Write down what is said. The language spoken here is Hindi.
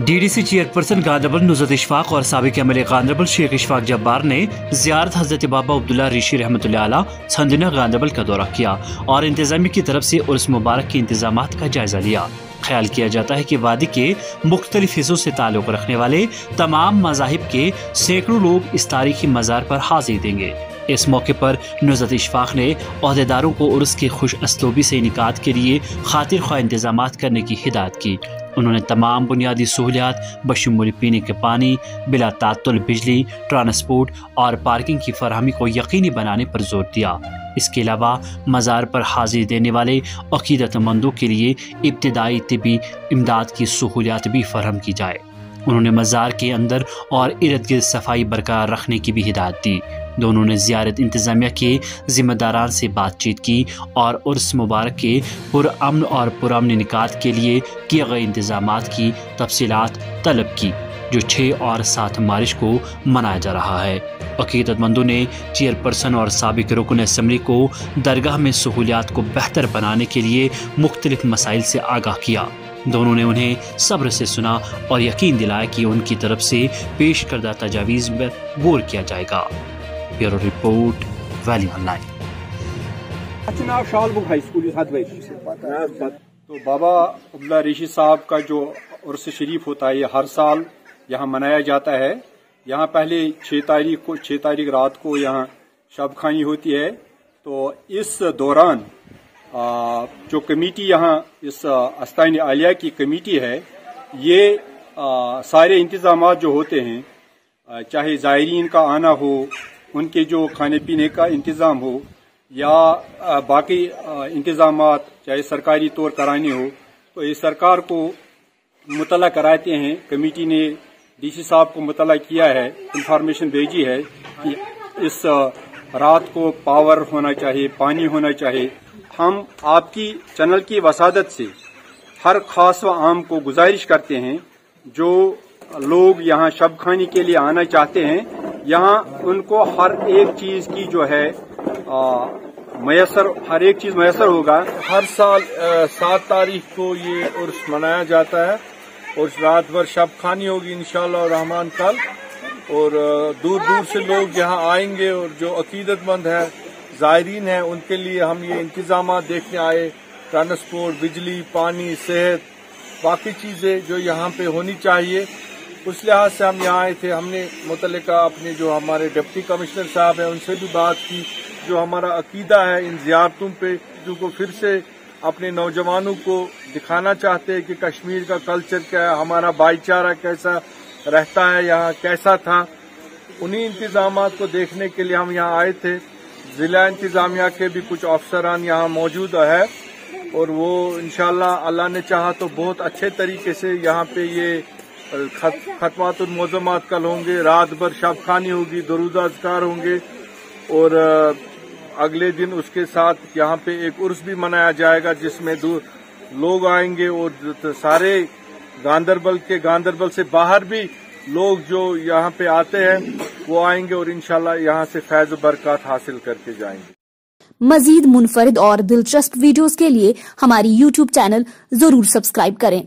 डीडीसी चेयरपर्सन गांधरबल नुजरत इशफाक और सबक एम एल गांधरबल शेख इशफाक जब्बार ने जियारत हज़रत बाबा अब्दुल्ला ऋषि रहमत छंदना गांधरबल का दौरा किया और इंतजामिया की तरफ़ से उर्स मुबारक के इंतज़ाम का जायजा लिया। ख्याल किया जाता है कि वादी के मुख्तलिफ़ हिस्सों से ताल्लुक रखने वाले तमाम मजाहिब के सैकड़ों लोग इस तारीखी मज़ार पर हाजिर देंगे। इस मौके पर नुजरत इशफाक ने अहदेदारों को उर्स के खुश असलूबी से इनका के लिए खातिर ख्वाह इंतज़ाम करने की हिदायत की। उन्होंने तमाम बुनियादी सहूलियात, बशमूल पीने के पानी, बिला तातुल बिजली, ट्रांसपोर्ट और पार्किंग की फरहमी को यकीनी बनाने पर ज़ोर दिया। इसके अलावा मज़ार पर हाजिर देने वाले अकीदतमंदों के लिए इब्तदाई तबी इमदाद की सहूलियात भी फरहम की जाए। उन्होंने मज़ार के अंदर और इर्द गिर्द सफ़ाई बरकरार रखने की भी हिदायत दी। दोनों ने जियारत इंतज़ामिया के ज़िम्मेदारान से बातचीत की और उर्स मुबारक के पुरान और पुरअमन निकात के लिए किए गए इंतज़ाम की तफसीत तलब की, जो छः और सात मार्च को मनाया जा रहा है। अकीदतमंदों ने चेयरपर्सन और सबक रुकन असम्बली को दरगाह में सहूलियात को बेहतर बनाने के लिए मुख्तलिफ़ मसाइल से आगाह किया। दोनों ने उन्हें सब्र से सुना और यकीन दिलाया कि उनकी तरफ़ से पेश करदा तजावीज़ पर गौर किया जाएगा। ब्यूरो रिपोर्ट वैली ऑनलाइन तो बाबा अब्दुल्ला ऋषि साहब का जो उर्स शरीफ होता है ये हर साल यहाँ मनाया जाता है। यहाँ पहले छह तारीख को छह तारीख रात को यहाँ शब खानी होती है। तो इस दौरान जो कमेटी यहाँ इस अस्तान आलिया की कमेटी है ये सारे इंतज़ाम जो होते हैं चाहे ज़ायरीन का आना हो उनके जो खाने पीने का इंतज़ाम हो या बाकी इंतज़ाम चाहे सरकारी तौर कराने हो तो ये सरकार को मुतला कराते हैं। कमेटी ने डीसी साहब को मुतला किया है इंफॉर्मेशन भेजी है कि इस रात को पावर होना चाहिए, पानी होना चाहिए। हम आपकी चैनल की वसादत से हर खास व आम को गुजारिश करते हैं, जो लोग यहाँ शब खानी के लिए आना चाहते हैं यहाँ उनको हर एक चीज़ की जो है मैसर, हर एक चीज़ मैसर होगा। हर साल सात तारीख को ये उर्स मनाया जाता है। और रात भर शब खानी होगी इंशाल्लाह रहमान कल। और दूर दूर से लोग यहाँ आएँगे और जो अकीदतमंद है, जायरीन है, उनके लिए हम ये इंतज़ाम देखने आए। ट्रांसपोर्ट, बिजली, पानी, सेहत, बाकी चीज़ें जो यहाँ पे होनी चाहिए। उस लिहाज से हम यहाँ आए थे। हमने मुतल अपने जो हमारे डिप्टी कमिश्नर साहब हैं, उनसे भी बात की, जो हमारा अकीदा है इन जियारतों पे जो को फिर से अपने नौजवानों को दिखाना चाहते हैं कि कश्मीर का कल्चर क्या है, हमारा भाईचारा कैसा रहता है, यहाँ कैसा था। उन्हीं इंतज़ाम को देखने के लिए हम यहाँ आए थे। जिला इंतजामिया के भी कुछ अफसरान यहाँ मौजूद है और वो इनशाला अल्लाह ने चाहा तो बहुत अच्छे तरीके से यहाँ पे ये खत, मौजमात कल होंगे रात भर शब खानी होगी दरुदा अजकार होंगे और अगले दिन उसके साथ यहाँ पे एक उर्स भी मनाया जाएगा जिसमें लोग आएँगे और सारे गांधरबल के गांधरबल से बाहर भी लोग जो यहाँ पे आते हैं वो आएँगे और इनशाला यहाँ से फैज बरकत हासिल करके जाएँगे। मजीद मुनफरद और दिलचस्प वीडियोस के लिए हमारी यूट्यूब चैनल ज़रूर सब्सक्राइब करें।